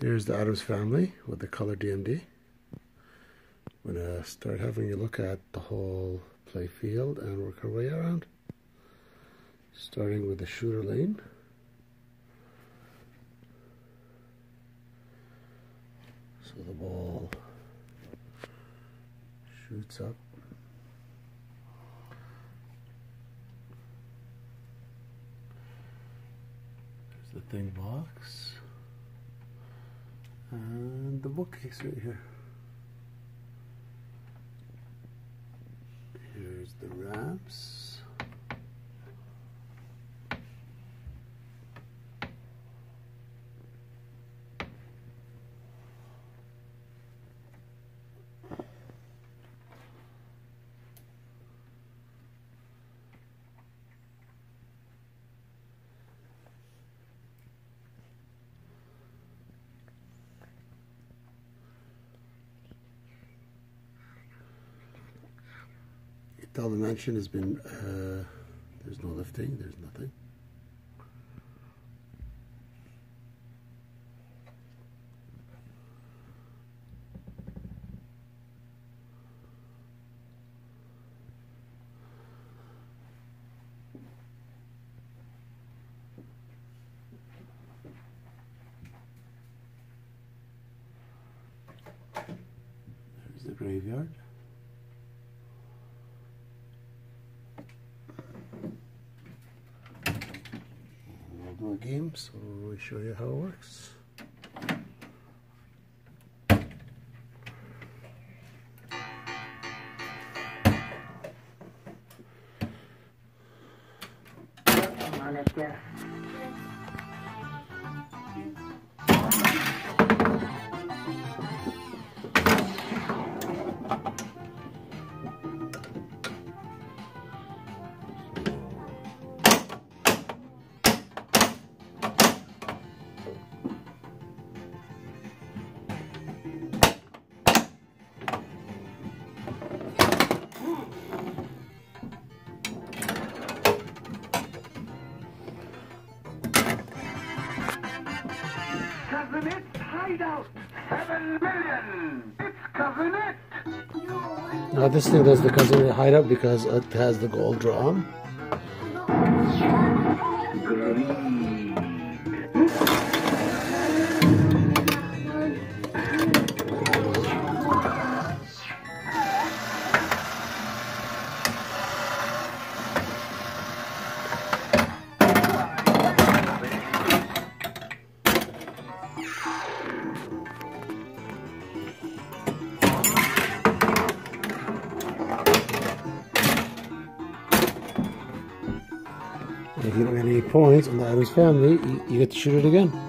Here's the Addams family with the color DMD. I'm going to start having a look at the whole play field and work our way around. Starting with the shooter lane. So the ball shoots up. There's the thing box and the bookcase right here. Here's the ramps. The mansion has been, uh, there's no lifting, there's nothing. There's the graveyard. Do a game, so we show you how it works. Now this thing does the cousin hideout because it has the gold drum. If you don't get any points on the Addams family, you, you get to shoot it again.